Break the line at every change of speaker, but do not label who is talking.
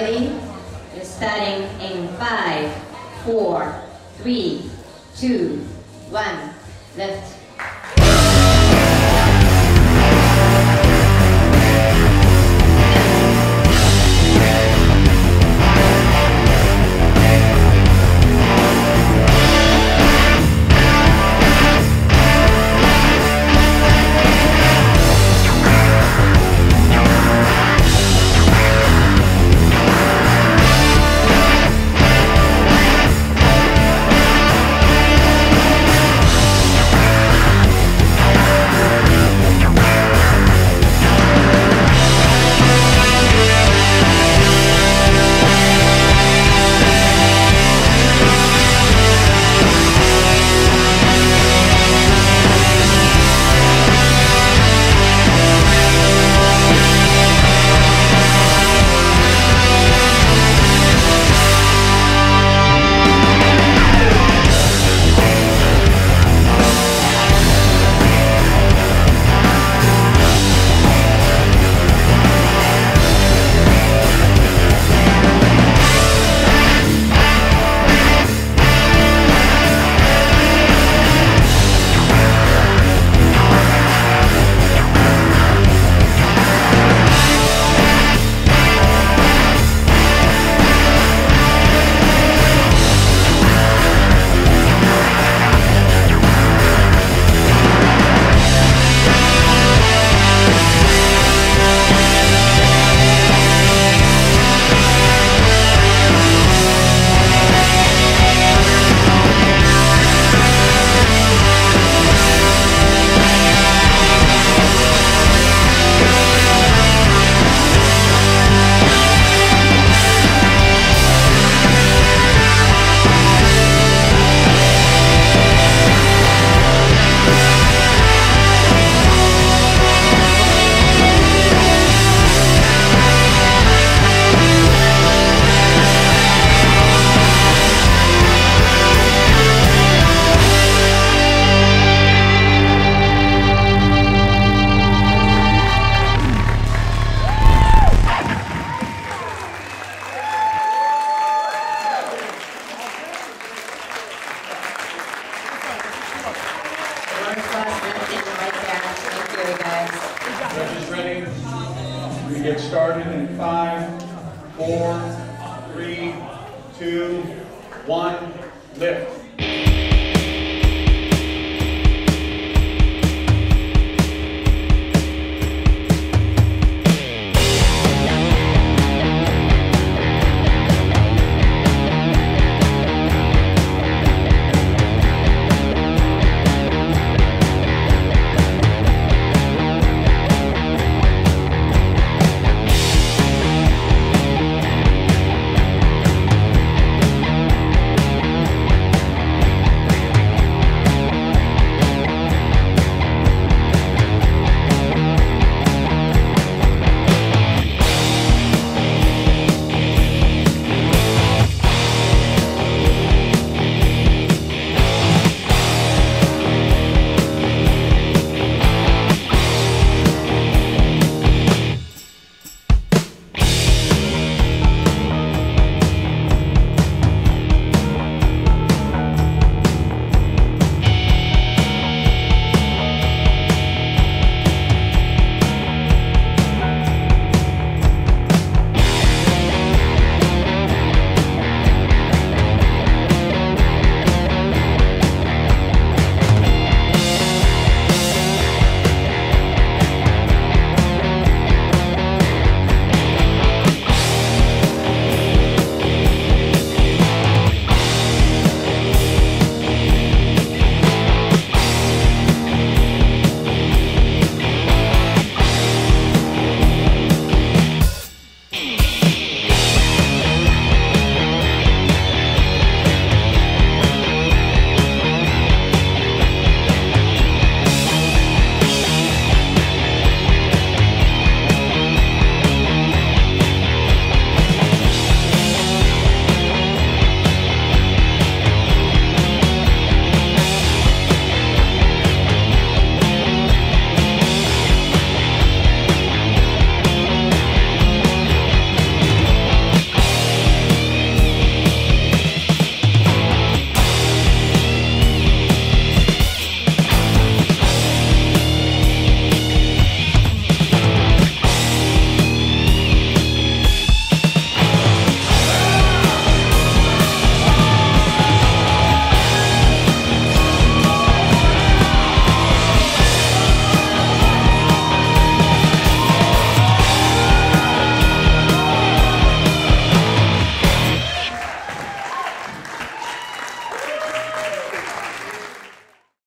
ready? We're starting in five, four, three, two, one. Lift.
Started in five, four, three, two, one, lift.